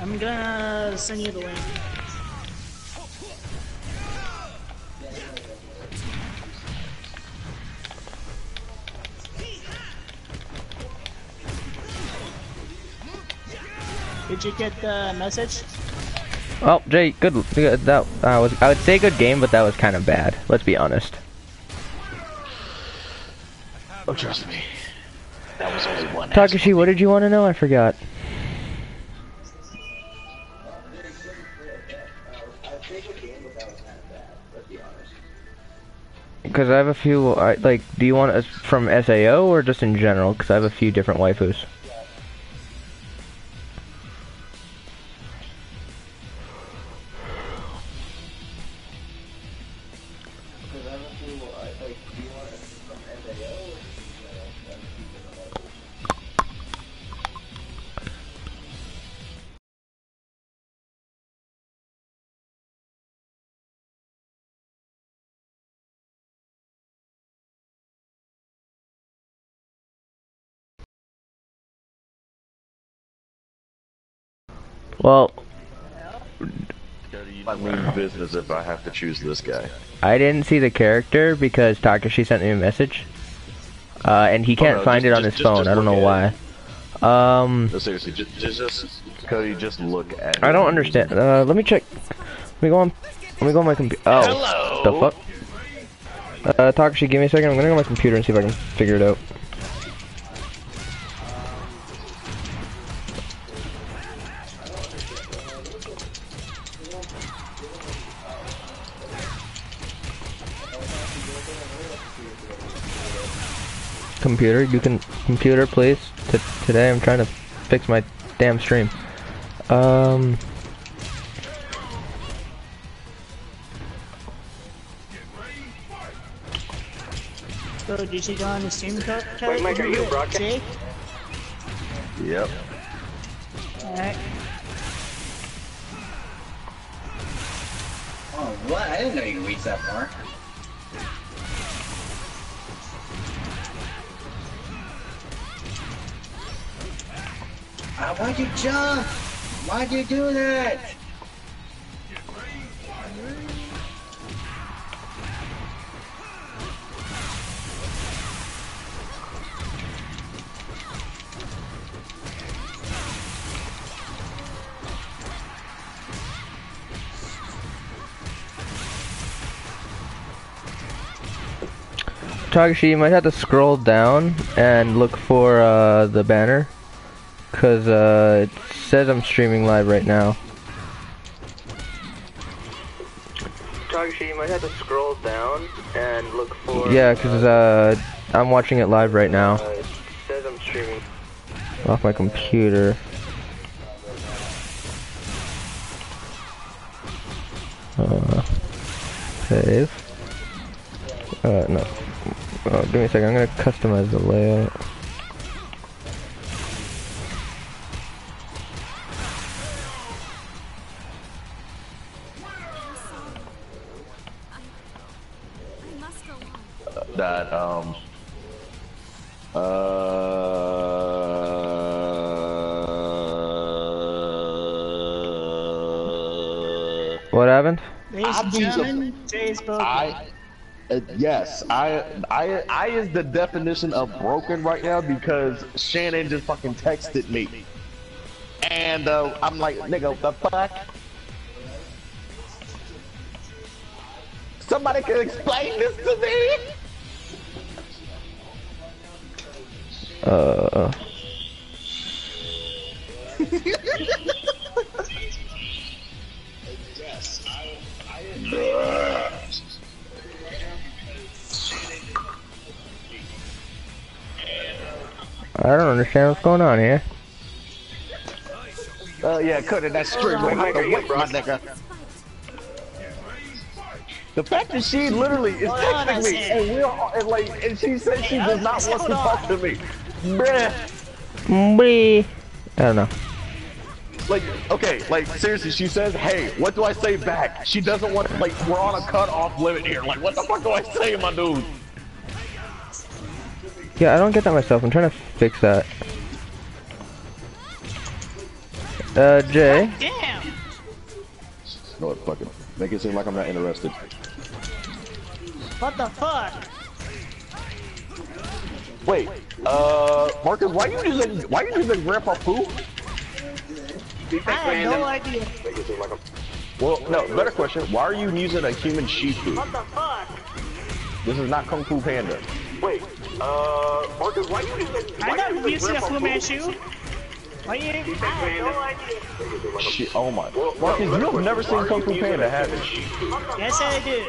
I'm gonna send you the link. Did you get the message? Oh, Jay, good. good that uh, was. I would say good game, but that was kind of bad. Let's be honest. Oh, trust me. That was only one. Takashi, what did you want to know? I forgot. Because I have a few. I, like, do you want us from Sao or just in general? Because I have a few different waifus. Well, I mean business if I have to choose this guy. I didn't see the character because Takashi sent me a message. Uh, and he can't no, find just- it on just- his just- phone. I don't know why. Um, No, seriously, just, just, just Cody, just look at I don't understand. Uh, let me check. Let me go on. Let me go on my computer. Oh, the fuck. Uh, Takashi, give me a second. I'm gonna go on my computer and see if I can figure it out. Computer, you can computer, please. T today, I'm trying to fix my damn stream. Um. So did you go on the stream code? Wait, Mike, are you broadcasting? Yep. Alright. Oh, what? I didn't know you could reach that far. Uh, why'd you jump? Why'd you do that? Takashi, you might have to scroll down and look for uh, the banner. Cause uh, it says I'm streaming live right now. You might have to scroll down and look for. Yeah, cause uh, I'm watching it live right now. Uh, it says I'm streaming. Off my computer. Uh, save. Uh, no. Oh, give me a second. I'm gonna customize the layout. That um uh What happened? Ladies I'll be gentlemen, Jay's broken. I uh, yes, I I I is the definition of broken right now because Shannon just fucking texted me, and uh, I'm like, nigga, what the fuck? Somebody can explain this to me. What's going on here. Uh, yeah, cut it. That's straight way out the way, my nigga. The fact that she literally is Hold texting me and we're all, and like and she said she does not want to talk to me, bruh. Mbee. I don't know. Like, okay, like seriously, she says, "Hey, what do I say back?" She doesn't want to. like we're on a cut off limit here. Like, what the fuck do I say, my dude? Yeah, I don't get that myself. I'm trying to fix that. Uh, Jay. Damn! No, fuck it. Make it seem like I'm not interested. What the fuck? Wait, uh, Marcus, why you using why you using Grandpa Pooh? I have no idea. Make it seem like I'm. Well, no, better question. Why are you using a human Shifu? What the fuck? This is not Kung Fu Panda. Wait, uh, Marcus, why you using? Why I'm not using a Fu Manchu. Why? I have no idea. Shit, oh my. Marcus, you've never seen Kung Fu Panda, have you? Yes, I did.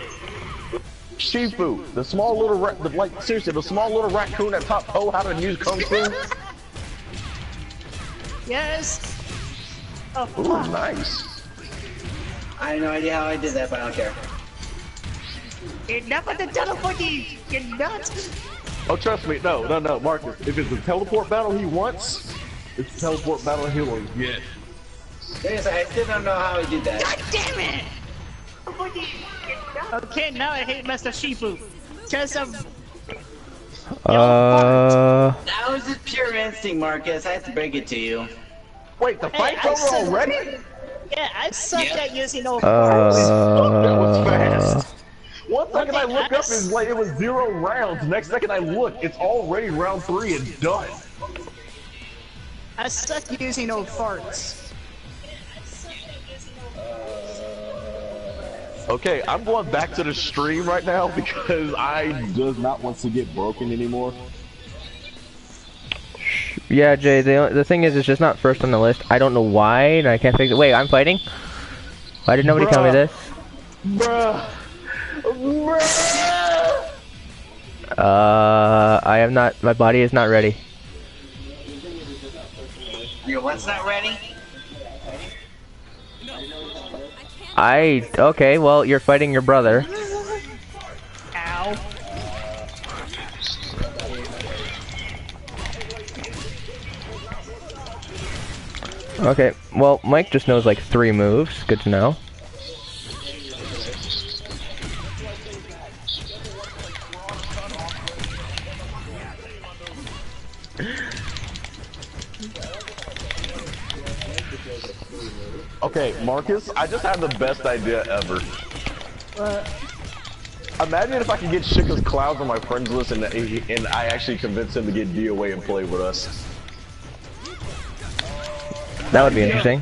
Shifu, the small little, ra- the, like, seriously, the small little raccoon that taught Po how to use Kung Fu? Yes. Oh, Ooh, nice. I have no idea how I did that, but I don't care. Enough with the teleporting. You're nuts. Oh, trust me, no, no, no, Marcus. If it's a teleport battle he wants, it's teleport battle he will get. Yes, I still don't know how I did that. God damn it! Okay, now I hate Master Shifu. Cause of Uh. That was just pure instinct, Marcus. I have to break it to you. Wait, the fight's I over said- already? yeah, I suck Yeah. at using no Uh. that was fast. One second I look up is like it was zero rounds. Next second I look, it's already round three and done. I suck using old farts. Okay, I'm going back to the stream right now because I does not want to get broken anymore. Yeah, Jay. The the thing is, it's just not first on the list. I don't know why, and I can't fix it. Wait, I'm fighting. Why did nobody tell me Bruh. this? Bruh. Bruh. Uh, I am not. My body is not ready. Your what's not ready? I okay. Well, you're fighting your brother. Ow. Okay. Well, Mike just knows like three moves. Good to know. Okay, Marcus, I just had the best idea ever. Imagine if I could get Shika's Clouds on my friends list and, and I actually convince him to get DOA and play with us. That would be interesting.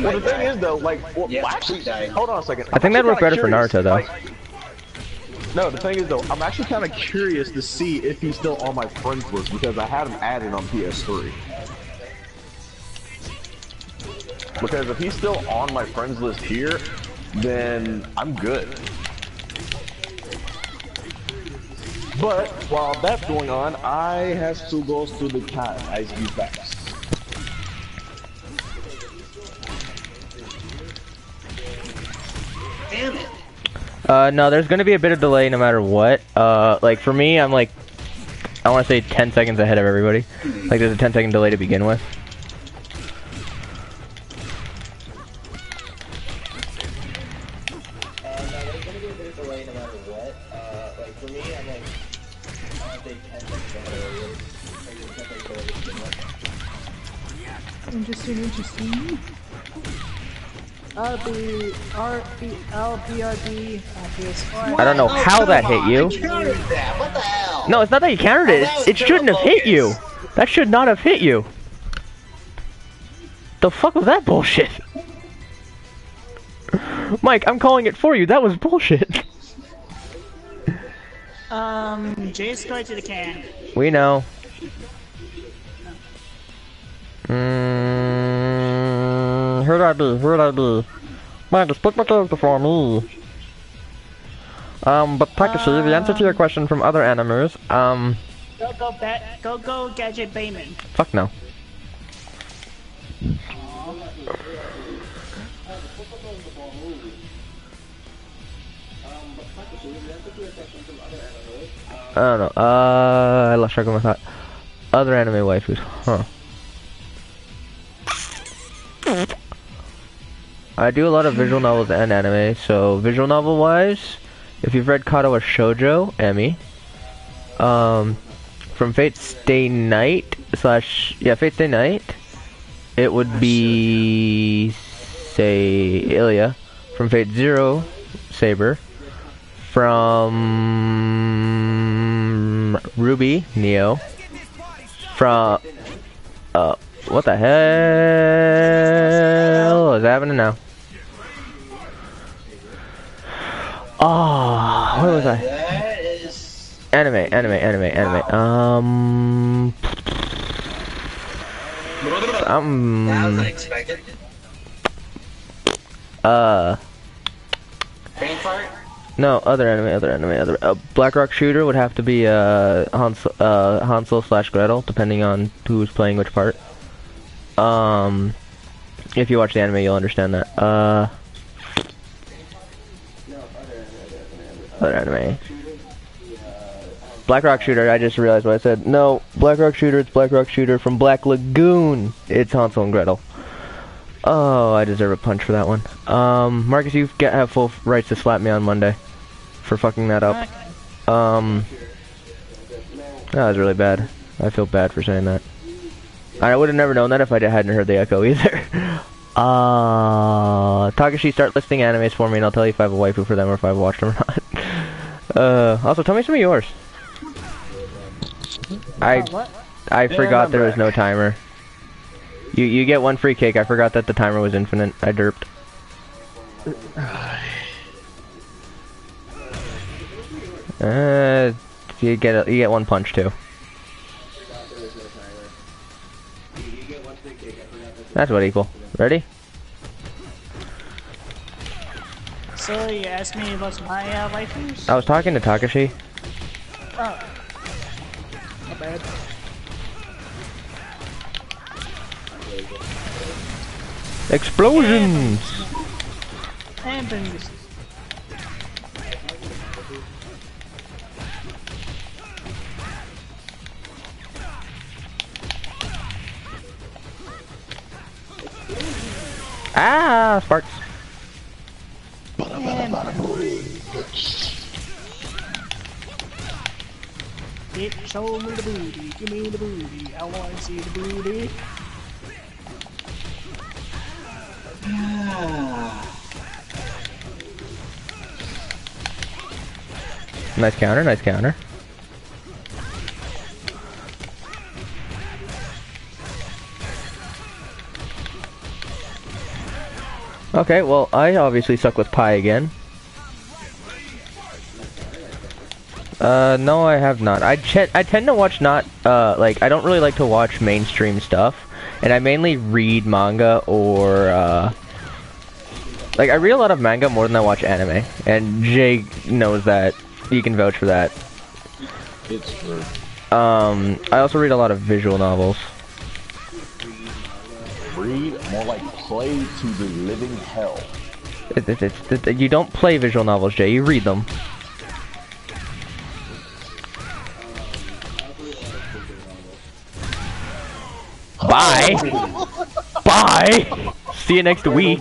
Well, the thing die. is though, like, well, Yeah, actually, hold on a second. I think that'd work better kinda for Naruto, though. like- No, the thing is though, I'm actually kind of curious to see if he's still on my friends list because I had him added on PS3. Because if he's still on my friends list here, then I'm good. But while that's going on, I have to go through the time as you fast. Damn it. Uh, no, there's gonna be a bit of delay no matter what. Uh, like for me, I'm like, I want to say 10 seconds ahead of everybody. Like there's a 10 second delay to begin with. RB, LBRB, uh, PS4. I don't know how that hit you. That. What the hell? No, it's not that you countered it. that It shouldn't have hit you. That should not have hit you. The fuck was that bullshit? Mike, I'm calling it for you. That was bullshit. Um, Jay's going to the can. We know. Mm, who'd I be? Who'd I be? Man, just put my character for me. Um, but Takashi, the answer to your question from other animers, um, Go, go, bat, go, go, Gadget Bayman. fuck no. I don't know. Uh, I lost track of my thought. Other anime waifus, huh? I do a lot of visual novels and anime, so visual novel wise, if you've read Katawa Shoujo, Emi, um, from Fate Stay Night slash yeah Fate Stay Night, it would be say Ilya from Fate Zero, Saber from RWBY Neo from uh what the hell is happening now? Oh, where was I? Anime, anime, anime, anime. Um, um, uh, no, other anime, other anime, other. Uh, Black Rock Shooter would have to be uh Hansel, uh Hansel slash Gretel, depending on who's playing which part. Um, if you watch the anime, you'll understand that. Uh, other anime. Black Rock Shooter, I just realized what I said. No, Black Rock Shooter, it's Black Rock Shooter from Black Lagoon. It's Hansel and Gretel. Oh, I deserve a punch for that one. Um, Marcus, you have full rights to slap me on Monday for fucking that up. Um, that was really bad. I feel bad for saying that. I would have never known that if I hadn't heard the echo either. Uh, Takashi, start listing animes for me, and I'll tell you if I have a waifu for them or if I've watched them or not. Uh, also, tell me some of yours. I What? I Yeah, forgot there was no timer. You you get one free cake. I forgot that the timer was infinite. I derped. Uh, you get a, you get one punch too. That's what equal. Ready? So you asked me about my uh? I was talking to Takashi. Oh. Not bad. Explosions! Ah, sparks. Show me the booty, give me the booty, I want to see the booty. Nice counter. Nice counter. Okay, well, I obviously suck with pie again. Uh, no, I have not. I I tend to watch not uh like I don't really like to watch mainstream stuff, and I mainly read manga or uh like I read a lot of manga more than I watch anime, and Jay knows that. He can vouch for that. It's true. Um, I also read a lot of visual novels. Read more like play to the living hell. It, it, it, you don't play visual novels, Jay. You read them. Bye. Bye. See you next week.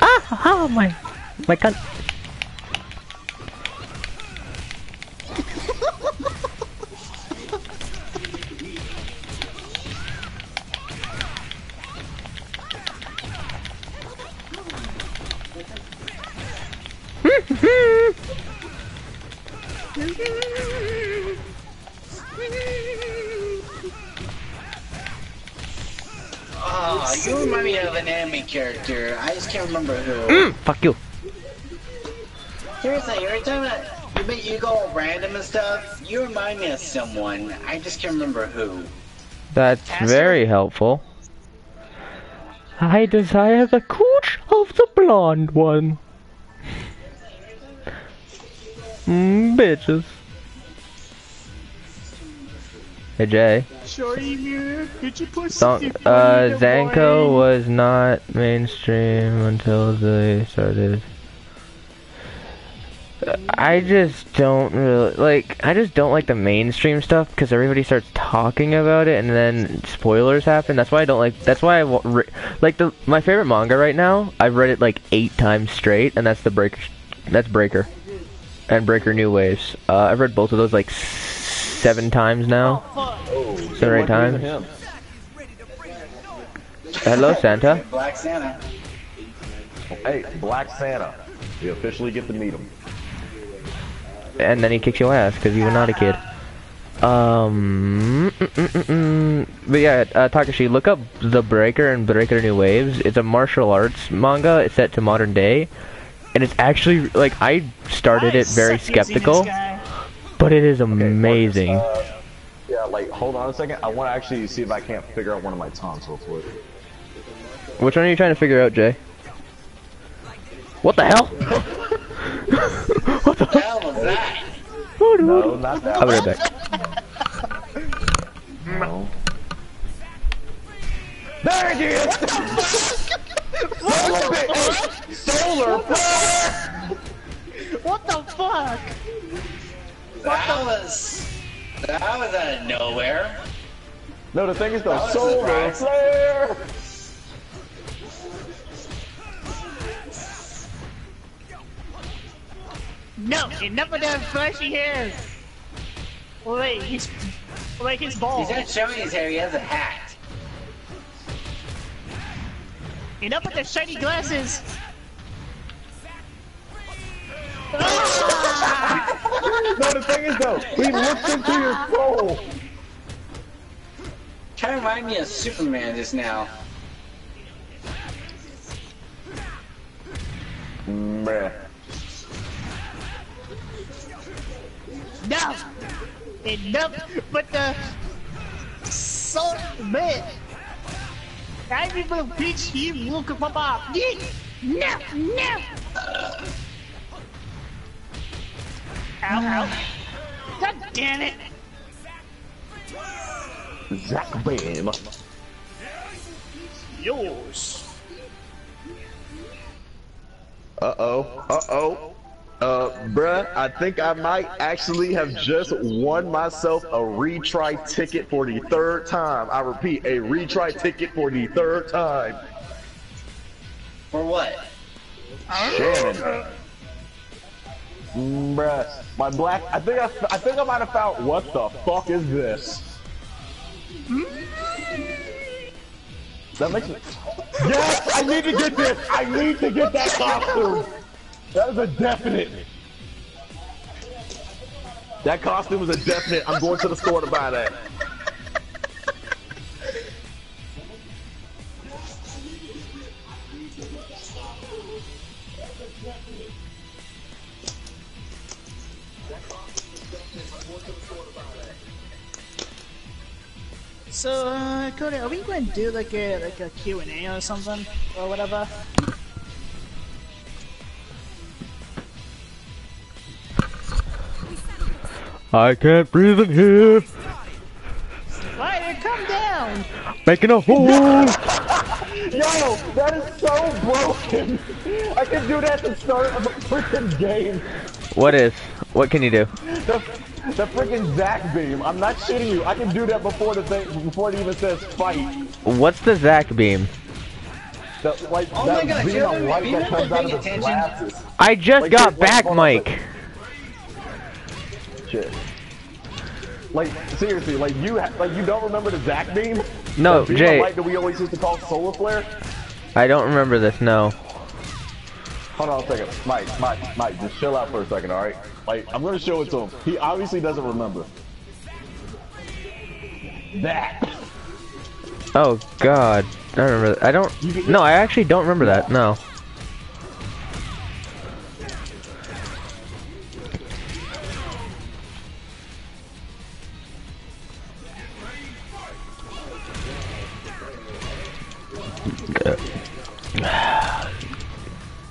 Ah, ah, my, my gun. Oh, remind me of an anime character. I just can't remember who. Mm, fuck you. Seriously, every time I, you, make- you go all random and stuff, you remind me of someone. I just can't remember who. That's Castle? very helpful. I desire the cooch of the blonde one. Mm, bitches. Hey Jay. Shorty, mirror, could you Don't, uh, funny in the Zanko was not mainstream until they started. I just don't really like. I just don't like the mainstream stuff because everybody starts talking about it, and then spoilers happen. That's why I don't like. That's why I like the my favorite manga right now. I've read it like eight times straight, and that's the break. That's Breaker, and Breaker New Waves. Uh, I've read both of those like seven times now. Seven or eight times. Hello, Santa. Black Santa. Hey, Black Santa. You officially get to meet him. and then he kicks your ass because you were not a kid. Um, mm, mm, mm, mm. but yeah, uh, Takashi, look up The Breaker and Breaker New Waves. It's a martial arts manga. It's set to modern day, and it's actually like I started I it very suck at seeing skeptical, this guy. But it is amazing. Uh, yeah, like, hold on a second. I want to actually see if I can't figure out one of my taunts real quick. Which one are you trying to figure out, Jay? What the hell? what the hell was that? No, not that I'll be right back. No. There it is! Solar flare! What the fuck? That was. That was out of nowhere. No, the thing is That though, was a solar surprise. flare! No, enough of that flashy hair. Wait, he's like his ball. He's not showing his hair, he has a hat. Enough with the shiny glasses. The thing is though, he looks into your soul! Kind of remind me of Superman just now. Meh. No, enough with the so man. I will teach you look up up. No, no. Ow, ow. God damn it. Zack beam. Yours. Uh-oh, uh-oh. Uh, bruh, I think I might actually have just won myself a retry ticket for the third time. I repeat, a retry ticket for the third time. For what? Shannon. Mm, Bruh, my black, I think I, I think I might have found, what the fuck is this? That makes it, yes, I need to get this, I need to get that costume. That is a definite. That costume is a definite, I'm going to the store to buy that. So, uh, Cody, are we going to do like a like a Q and A or something or whatever? I can't breathe in here. Ryder, come down! Making a hole. Yo, that is so broken. I can do that at the start of a freaking game. what is? What can you do? The, the freaking Zack beam. I'm not shitting you. I can do that before the thing, before it even says fight. What's the Zack beam? The, like Oh that my god, beam you of haven't- light you that comes out been of the paying glasses. I just Like, got wait, back, hold Mike. Shit. Like seriously, like you like you don't remember the Zack beam? No, the beam Jay. of light that we always used to call solar flare. I don't remember this. No. Hold on a second, Mike, Mike, Mike, just chill out for a second, all right? Like I'm gonna show it to him. He obviously doesn't remember. That. Oh God. I don't remember. That. I don't. No, I actually don't remember that. No.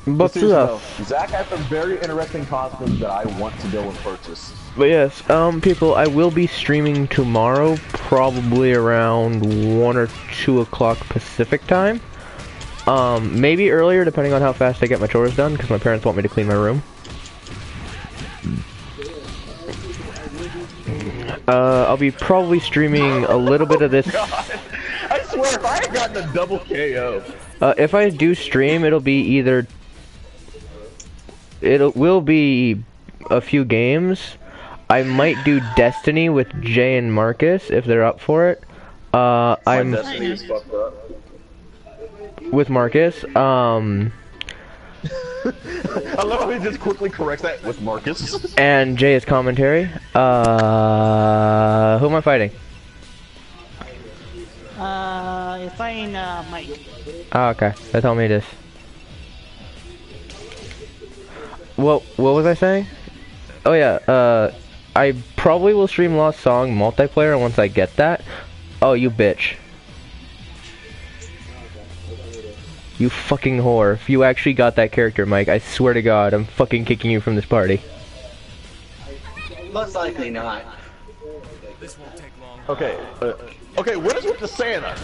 But Seriously, uh, Zack has some very interesting costumes that I want to go and purchase. But yes, um, people, I will be streaming tomorrow, probably around one or two o'clock Pacific time. Um, maybe earlier, depending on how fast I get my chores done, because my parents want me to clean my room. Uh, I'll be probably streaming a little bit of this. God. I swear, if I had gotten a double KO, Uh, if I do stream, it'll be either. It will be a few games. I might do Destiny with Jay and Marcus if they're up for it. Uh, I'm Destiny is fucked up. with Marcus. Um, I love how he just quickly corrects that with Marcus. and Jay's commentary. Uh, who am I fighting? Uh, you're fighting uh, Mike. Oh, okay. They told me this. What what was I saying? Oh yeah, uh I probably will stream Lost Song multiplayer once I get that. Oh you bitch. You fucking whore. If you actually got that character, Mike, I swear to god, I'm fucking kicking you from this party. Most likely not. Okay, uh, okay, what is with the Santa?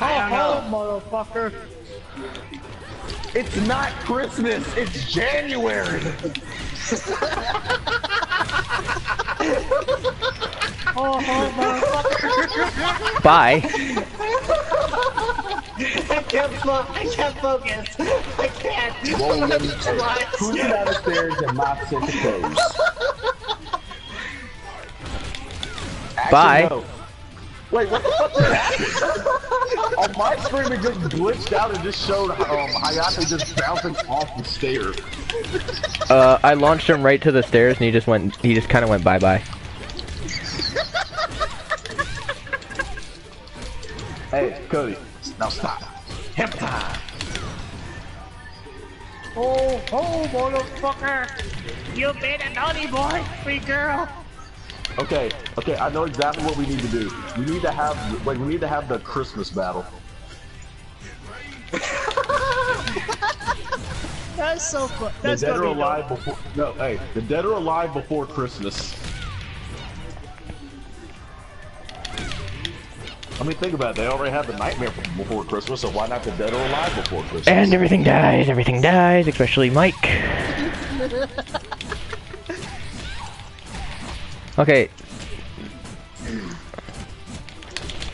I don't motherfucker. It's not Christmas, it's January. Bye. I can't fo- I can't focus. I can't. Cruising down the stairs in my sick clothes. Actually, Bye. no. Wait, what the fuck just happened? On my screen, it just glitched out and just showed um, Hayate just bouncing off the stairs. Uh I launched him right to the stairs and he just went he just kinda went bye bye. Hey, Cody, now stop. Hip time. Oh, oh, motherfucker! You been a naughty boy, free girl. Okay, okay, I know exactly what we need to do. We need to have, like, we need to have the Christmas battle. That's so fun. The That's dead gonna or be alive before, no, hey, the dead or alive before Christmas. I mean, think about it. They already have the nightmare before Christmas, so why not the dead or alive before Christmas? And everything dies, everything dies, especially Mike. Okay.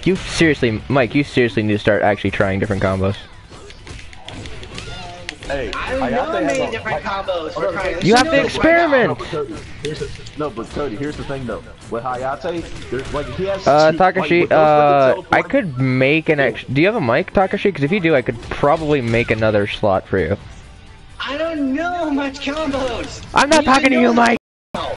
You seriously, Mike, you seriously need to start actually trying different combos. hey, I don't know have many a- different like- combos for Okay. You have to know experiment. No, but Cody, here's the, no, but Cody, here's the thing though. With Hayate, there's like he has. Uh, two, Takashi, with those uh, I could make an ex- Do you have a mic, Takashi? Because if you do, I could probably make another slot for you. I don't know much combos. I'm not You talking to you, Mike.